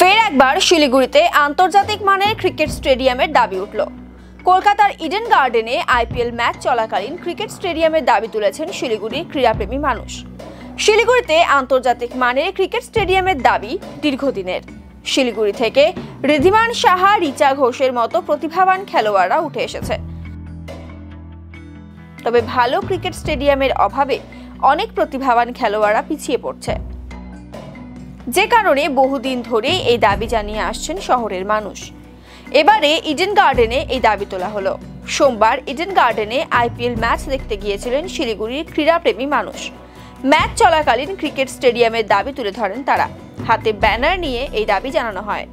ফের একবার শিলিগুড়িতে আন্তর্জাতিক মানের ক্রিকেট স্টেডিয়ামের দাবি উঠল। কলকাতার ইডেন গার্ডেনে আইপিএল ম্যাচ চলাকালীন ক্রিকেট স্টেডিয়ামের দাবি তুলেছেন শিলিগুড়ির ক্রীড়াপ্রেমী মানুষ। শিলিগুড়িতে আন্তর্জাতিক মানের ক্রিকেট স্টেডিয়ামের দাবি দীর্ঘদিনের। শিলিগুড়ি থেকে ঋদ্ধিমান সাহা, রিচা ঘোষের মতো প্রতিভাবান খেলোয়াড়রা উঠে এসেছে। তবে ভালো ক্রিকেট স্টেডিয়ামের অভাবে অনেক প্রতিভাবান খেলোয়াড়রা পিছিয়ে পড়ছে। যে কারণে বহুদিন ধরেই এই দাবি জানিয়ে আসছেন শহরের মানুষ। এবারে ইডেন গার্ডেনে এই দাবি তোলা হলো। সোমবার ইডেন গার্ডেনে আইপিএল ম্যাচ দেখতে গিয়েছিলেন শিলিগুড়ির ক্রীড়াপ্রেমী মানুষ। ম্যাচ চলাকালীন ক্রিকেট স্টেডিয়ামের দাবি তুলে ধরেন তারা। হাতে ব্যানার নিয়ে এই দাবি জানানো হয়।